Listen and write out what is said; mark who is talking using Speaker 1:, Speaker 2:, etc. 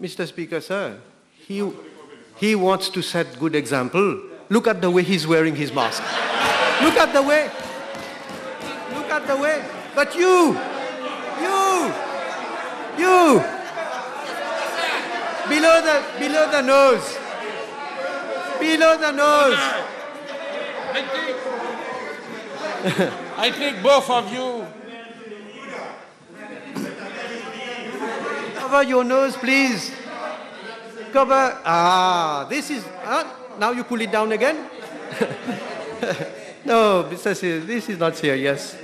Speaker 1: Mr. Speaker, sir, he, he wants to set good example. Look at the way he's wearing his mask. Look at the way. Look at the way. But you, you, you, below the, below the nose, below the nose.
Speaker 2: I think, I think both of you,
Speaker 1: Cover your nose, please. Cover. Ah, this is. Ah, now you pull it down again. no, Mr. Se- This is not serious.